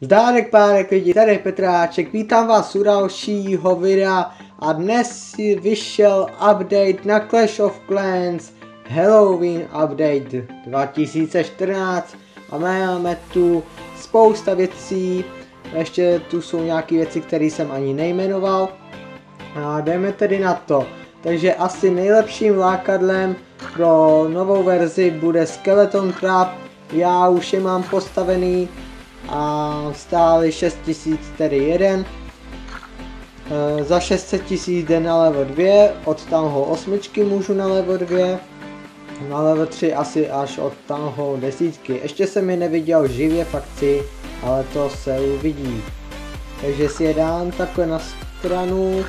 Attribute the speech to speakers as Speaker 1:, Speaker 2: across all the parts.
Speaker 1: Zdárek párek lidi, tady Petráček, vítám vás u dalšího videa. A dnes si vyšel update na Clash of Clans Halloween update 2014 a máme tu spousta věcí, ještě tu jsou nějaké věci, které jsem ani nejmenoval. A jdeme tedy na to. Takže asi nejlepším lákadlem pro novou verzi bude Skeleton Trap, já už je mám postavený a stály 6000 tedy jeden. E, za 600 tisíc jde na level 2, od tamho 8 můžu na level 2, na level 3 asi až od tamho desítky. Ještě jsem je neviděl živě v akci, ale to se uvidí. Takže si je dám takhle na stranu.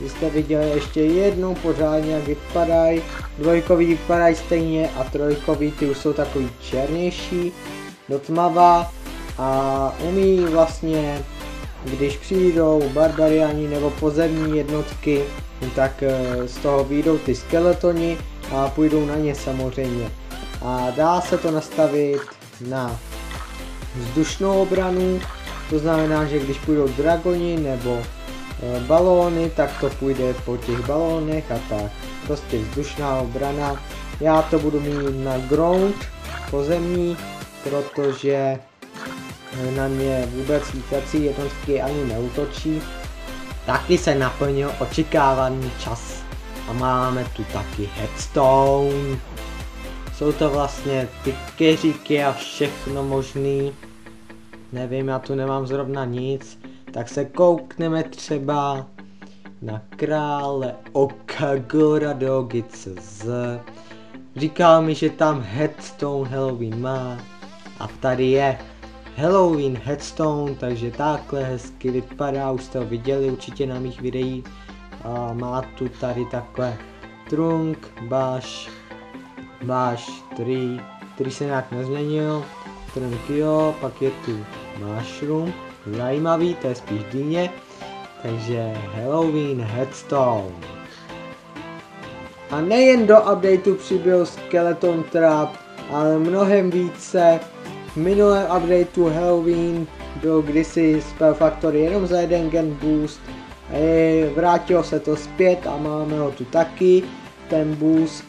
Speaker 1: Vy jste viděli ještě jednou pořádně jak vypadají. Dvojkový vypadají stejně a trojkový ty už jsou takový černější do tmava a umí vlastně, když přijdou barbariani nebo pozemní jednotky, tak eh, z toho výjdou ty skeletoni a půjdou na ně samozřejmě. A dá se to nastavit na vzdušnou obranu, to znamená, že když půjdou dragoni nebo e, balóny, tak to půjde po těch balónech a tak. Prostě vzdušná obrana. Já to budu mít na ground pozemní, protože na mě vůbec lítací jednotky ani neutočí. Taky se naplnil očekávaný čas a máme tu taky headstone. Jsou to vlastně ty keříky a všechno možný. Nevím, já tu nemám zrovna nic. Tak se koukneme třeba na krále Okagora z. Říkal mi, že tam headstone Halloween má. A tady je. Halloween Headstone, takže takhle hezky vypadá, už jste ho viděli určitě na mých videích. A má tu tady takhle trunk, baš, baš, tree, který se nějak nezměnil, trunk jo, pak je tu mushroom, zajímavý, to je spíš dýně, takže Halloween Headstone. A nejen do updateu přibyl Skeleton Trap, ale mnohem více v minulém updateu Halloween byl kdysi Spell Factory jenom za jeden gen boost. Je, vrátilo se to zpět a máme ho tu taky, ten boost.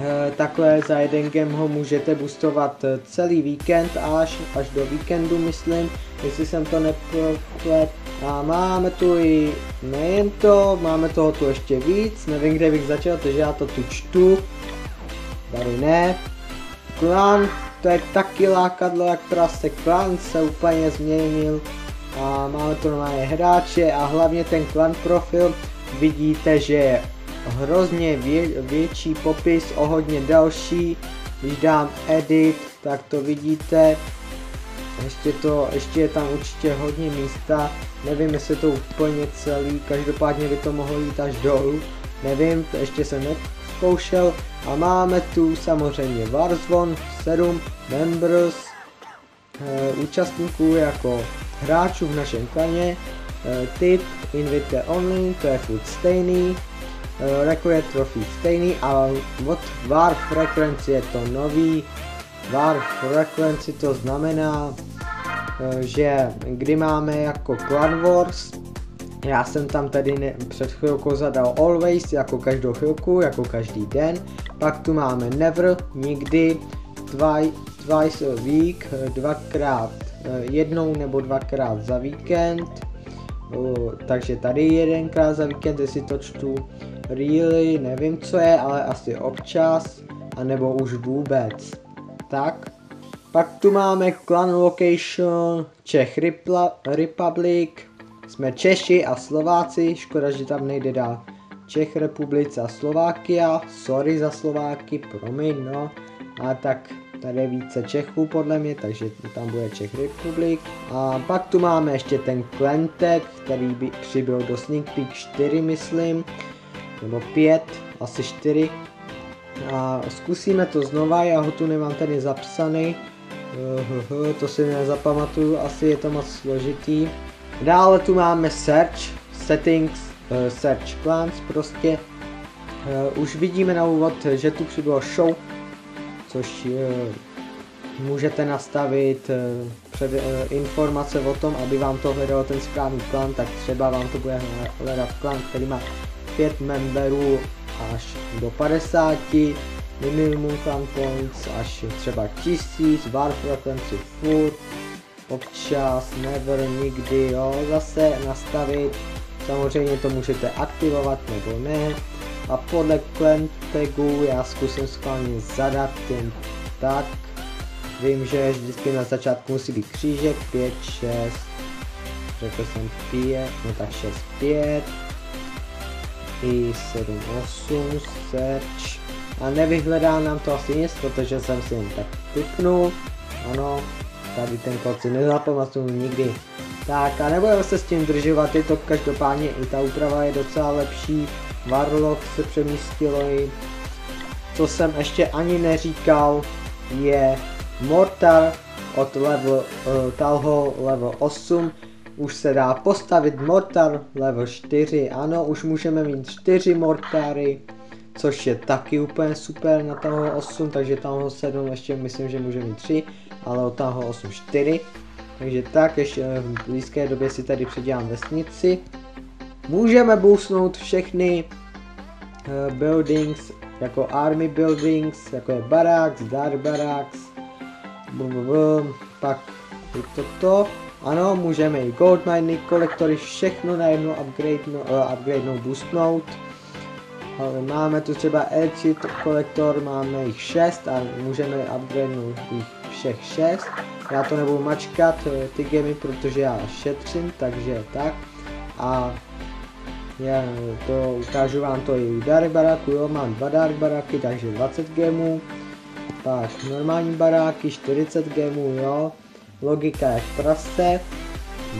Speaker 1: E, takhle za jeden gem ho můžete boostovat eh, celý víkend až, až do víkendu myslím, jestli jsem to neproklet. A máme tu i nejen to, máme toho tu ještě víc, nevím kde bych začal, takže já to tu čtu. Tady ne. Klan to je taky lákadlo jak prase, klan se úplně změnil. A máme tu normálně hráče a hlavně ten klan profil. Vidíte, že je hrozně vě, větší popis, o hodně další, když dám edit, tak to vidíte, ještě, to, ještě je tam určitě hodně místa, nevím jestli to úplně celý, každopádně by to mohlo jít až dolů, nevím, ještě jsem zkoušel a máme tu samozřejmě Warzone 7 members e, účastníků jako hráčů v našem klaně, e, typ invite only, to je furt stejný, e, record trophy stejný a od war frequency je to nový, war frequency to znamená, e, že kdy máme jako Clan Wars, já jsem tam tady ne, před chvilkou zadal always, jako každou chvilku, jako každý den. Pak tu máme never, nikdy, twice, twice a week, dvakrát, eh, jednou nebo dvakrát za víkend. takže tady jedenkrát za víkend, jestli to čtu really, nevím co je, ale asi občas, anebo už vůbec. Tak. Pak tu máme clan location Czech Republic, jsme Češi a Slováci, škoda, že tam nejde dál. Čech republice a Slovákia, sorry za Slováky, promiň, no. A tak tady je více Čechů podle mě, takže tam bude Čech republik. A pak tu máme ještě ten Klentek, který by přibyl do Sneak Peek 4, myslím, nebo 5, asi 4. A zkusíme to znova, já ho tu nemám tady zapsaný. To si nezapamatuju, asi je to moc složitý. Dále tu máme search, settings, uh, search clans prostě. Uh, už vidíme na úvod, že tu přibylo show, což uh, můžete nastavit před, informace o tom, aby vám to hledalo ten správný klan, tak třeba vám to bude hledat klan, který má 5 memberů až do 50, minimum clan points až třeba 1000, war frequency full, občas, never, nikdy, jo, zase nastavit, samozřejmě to můžete aktivovat nebo ne, a podle clan tagu já zkusím schválně zadat jen tak, vím, že vždycky na začátku musí být křížek, 5, 6, řekl jsem 5, no tak 6, 5, i 7, 8, search, a nevyhledá nám to asi nic, protože jsem si jen tak typnul, ano, tady ten kód si nezapamatuju nikdy. Tak a nebudeme se s tím držovat, je to každopádně i ta úprava je docela lepší, Warlock se přemístilo i, co jsem ještě ani neříkal, je Mortar od level uh, Talho level 8, už se dá postavit Mortar level 4, ano, už můžeme mít 4 Mortary, což je taky úplně super na toho 8, takže tam 7 ještě myslím, že může mít 3, ale od toho 8 4. Takže tak, ještě v blízké době si tady předělám vesnici. Můžeme boostnout všechny uh, buildings, jako army buildings, jako je barracks, dark barracks, pak i toto. Ano, můžeme i gold mining, kolektory, všechno najednou upgrade, uh, upgrade no, boostnout. Ale máme tu třeba Edge kolektor, máme jich 6 a můžeme upgradenout jich všech 6. Já to nebudu mačkat eh, ty gemy, protože já šetřím, takže tak. A já to ukážu vám to i u Dark Baraku, jo, mám dva Dark Baraky, takže 20 gemů. Pak normální baráky, 40 gemů, jo. Logika je prase.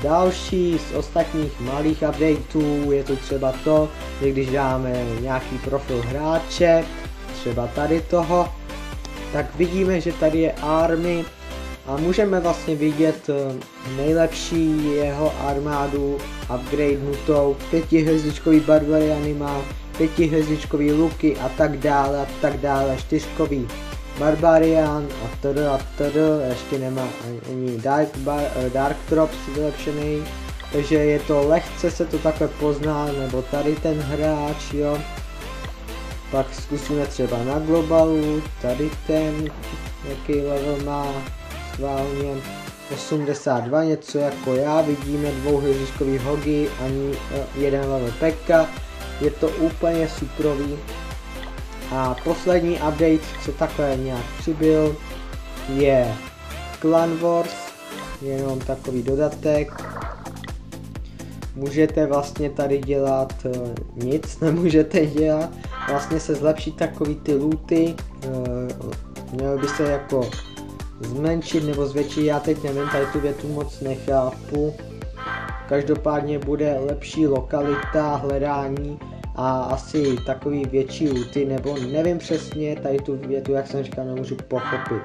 Speaker 1: Další z ostatních malých updateů je tu třeba to, že když dáme nějaký profil hráče, třeba tady toho, tak vidíme, že tady je army a můžeme vlastně vidět eh, nejlepší jeho armádu upgradenutou, pětihvězdičkový barbariany má, pětihvězdičkový luky a tak dále a tak dále, čtyřkový Barbarian a td a td, ještě nemá ani Dark, bar, eh, Dark Drops vylepšený, takže je to lehce se to takhle pozná, nebo tady ten hráč, jo. Pak zkusíme třeba na globalu, tady ten, jaký level má, schválně 82, něco jako já, vidíme dvouhvězdičkový hogy, ani eh, jeden level peka, je to úplně suprový, a poslední update, co takhle nějak přibyl, je Clan Wars, jenom takový dodatek. Můžete vlastně tady dělat uh, nic, nemůžete dělat. Vlastně se zlepší takový ty looty, uh, mělo by se jako zmenšit nebo zvětšit, já teď nevím, tady tu větu moc nechápu. Každopádně bude lepší lokalita, hledání a asi takový větší luty, nebo nevím přesně, tady tu větu, jak jsem říkal, nemůžu pochopit.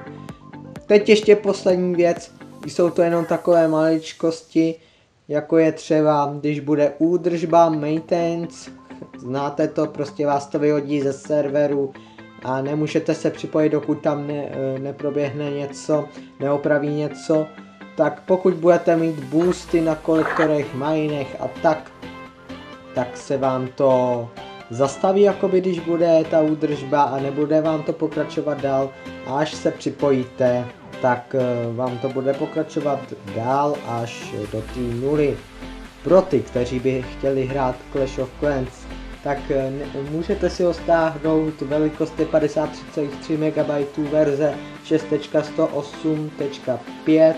Speaker 1: Teď ještě poslední věc, jsou to jenom takové maličkosti, jako je třeba, když bude údržba, maintenance, znáte to, prostě vás to vyhodí ze serveru a nemůžete se připojit, dokud tam ne, e, neproběhne něco, neopraví něco, tak pokud budete mít boosty na kolektorech, minech a tak, tak se vám to zastaví, jakoby když bude ta údržba a nebude vám to pokračovat dál. A až se připojíte, tak eh, vám to bude pokračovat dál až do té nuly. Pro ty, kteří by chtěli hrát Clash of Clans, tak eh, můžete si ho stáhnout velikosti 53,3 MB verze 6.108.5 eh,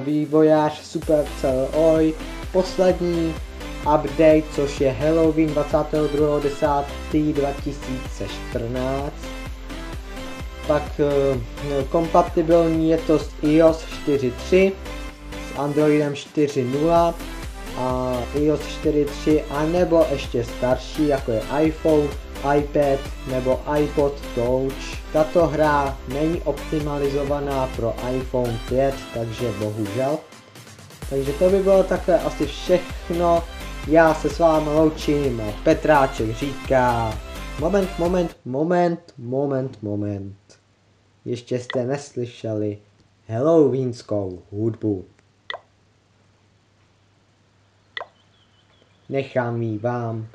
Speaker 1: vývojář Supercell OI, poslední update, což je Halloween 22.10.2014. Pak uh, kompatibilní je to s iOS 4.3, s Androidem 4.0 a iOS 4.3 a nebo ještě starší jako je iPhone, iPad nebo iPod Touch. Tato hra není optimalizovaná pro iPhone 5, takže bohužel. Takže to by bylo takhle asi všechno. Já se s vámi loučím Petráček říká moment, moment, moment, moment, moment. ještě jste neslyšeli halloweenskou hudbu. Nechám ji vám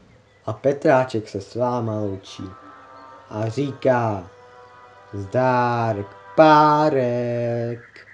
Speaker 1: a Petráček se s váma loučí a říká zdár párek.